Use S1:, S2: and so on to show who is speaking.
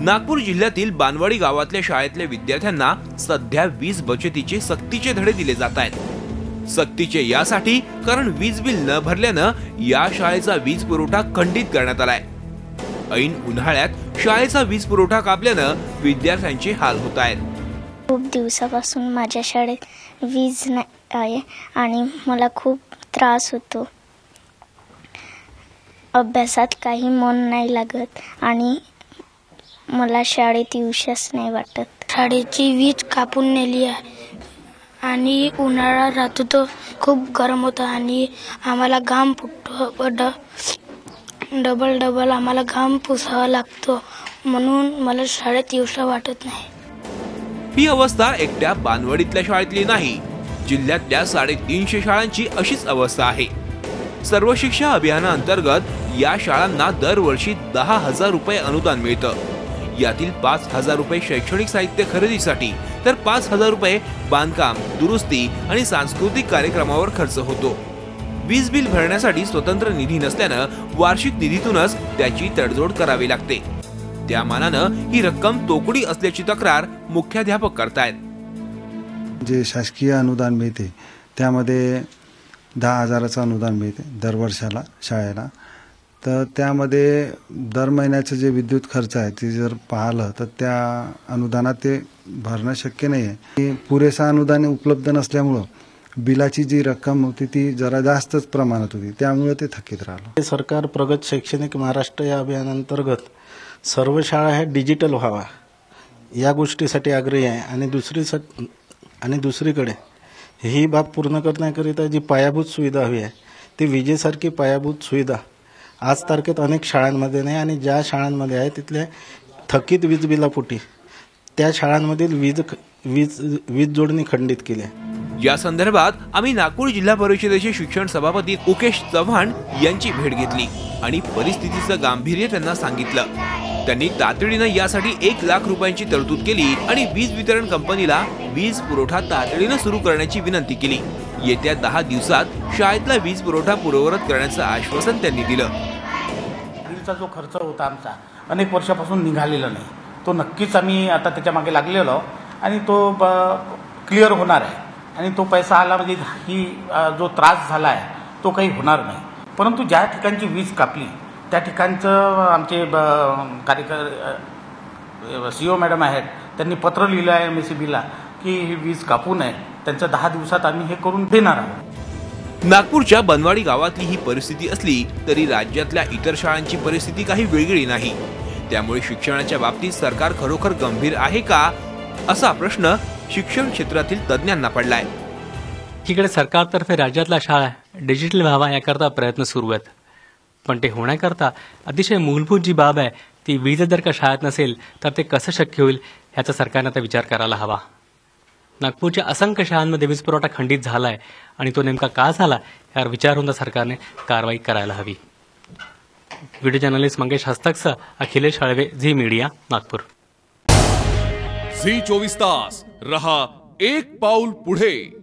S1: नागपूर जिल्ह्यातील बानवाडी गावातल्या शाळेतल्या विद्यार्थ्यांना सध्या वीज बचतीचे सक्तीचे धडे दिले जात आहेत. सक्तीचे यासाठी कारण वीज बिल न भरल्यानं या शाळेचा वीज पुरवठा खंडित करण्यात आलाय. ऐन उन्हाळ्यात शाळेचा वीज पुरवठा कापल्यानं विद्यार्थ्यांचे हाल होत आहेत.
S2: खूप दिवसापासून माझ्या शाळेत वीज नाही आहे आणि मला खूप त्रास होतो. अभ्यासात काही मन नाही लागत आणि मला शाळेत येऊशच नाही वाटत.
S3: शाळेची वीज कापून नेली आहे. आणि उन्हाळा राहतो तो खूप गरम होतं आणि आम्हाला घाम फुटतो ड डबल डबल आम्हाला घाम पुसावा लागतो. म्हणून मला शाळेत येऊशा वाटत नाही.
S1: ही अवस्था एकट्या बानवडीतल्या शाळेतली नाही. जिल्ह्यातल्या साडेतीनशे शाळांची अशीच अवस्था आहे. सर्व शिक्षा अभियानाअंतर्गत या शाळांना दरवर्षी दहा हजार रुपये अनुदान मिळतं. यातील पाच हजार रुपये शैक्षणिक साहित्य खरेदीसाठी तर पाच हजार रुपये बांधकाम दुरुस्ती आणि सांस्कृतिक कार्यक्रमावर खर्च होतो. वीज बिल भरण्यासाठी स्वतंत्र निधी नसल्यानं वार्षिक निधीतूनच त्याची तडजोड करावी लागते. त्या मानानं ही रक्कम तोकडी असल्याची तक्रार मुख्याध्यापक करतायत.
S4: जे शासकीय अनुदान मिळते त्यामध्ये दहा हजाराचं अनुदान मिळते दरवर्षाला शाळेला. तर त्यामध्ये दर महिन्याचं जे विद्युत खर्च आहे ते जर पाहिलं तर त्या अनुदानात ते भरणं शक्य नाही आहे पुरेसा अनुदान उपलब्ध नसल्यामुळं बिलाची जी रक्कम होती ती जरा जास्तच प्रमाणात होती. त्यामुळे ते थकीत राहिलं.
S5: हे सरकार प्रगत शैक्षणिक महाराष्ट्र या अभियानांतर्गत सर्व शाळा ह्या डिजिटल व्हावा या गोष्टीसाठी आग्रही आहे. आणि दुसरी स आणि दुसरीकडे ही बाब पूर्ण करण्याकरिता जी पायाभूत सुविधा हवी आहे ती विजेसारखी पायाभूत सुविधा आज तारखेत अनेक शाळांमध्ये नाही आणि ज्या शाळांमध्ये आहे तिथल्या थकीत वीज बिलापोटी त्या शाळांमधील वीज वीज वीज जोडणी खंडित केली आहे.
S1: या संदर्भात आम्ही नागपूर जिल्हा परिषदेचे शिक्षण सभापती उकेश चव्हाण यांची भेट घेतली आणि परिस्थितीचं गांभीर्य त्यांना सांगितलं. त्यांनी तातडीनं यासाठी एक लाख रुपयांची तरतूद केली आणि वीज वितरण कंपनीला वीज पुरवठा तातडीनं सुरू करण्याची विनंती केली. येत्या दहा दिवसात शाळेतला वीज पुरवठा पूर्ववत करण्याचं आश्वासन त्यांनी दिलं.
S6: बिलचा जो खर्च होता आमचा अनेक वर्षापासून निघालेला नाही. तो नक्कीच आम्ही आता त्याच्यामागे लागलेलो आणि तो ब क्लिअर होणार आहे. आणि तो पैसा आला म्हणजे ही जो त्रास झाला आहे तो काही होणार नाही. परंतु ज्या ठिकाणची वीज कापली त्या ठिकाणचं आमचे ब- कार्यकर सी ओ मॅडम आहेत त्यांनी पत्र लिहिलं आहे एम एस सी बीला की ही वीज कापू नये. त्यांचं दहा दिवसात आम्ही हे करून देणार आहोत.
S1: नागपूरच्या बनवाडी गावातली ही परिस्थिती असली तरी राज्यातल्या इतर शाळांची परिस्थिती काही वेगळी नाही. त्यामुळे शिक्षणाच्या बाबतीत सरकार खरोखर गंभीर आहे का असा प्रश्न शिक्षण क्षेत्रातील तज्ज्ञांना पडलाय.
S7: तिकडे सरकारतर्फे राज्यातल्या शाळा डिजिटल व्हावा याकरता प्रयत्न सुरू आहेत. पण ते होण्याकरता अतिशय मूलभूत जी बाब आहे ती वीज जर का शाळेत नसेल तर ते कसं शक्य होईल ह्याचा सरकारने आता विचार करायला हवा. नागपूरच्या असंख्य शाळांमध्ये वीज पुरवठा खंडित झाला आहे आणि तो नेमका का झाला यावर विचार होऊन सरकारने कारवाई करायला हवी. व्हिडिओ जर्नलिस्ट मंगेश हस्तकसह Akhilesh Halve Zee media Nagpur.
S8: Zee चोवीस तास रहा एक पाऊल पुढे.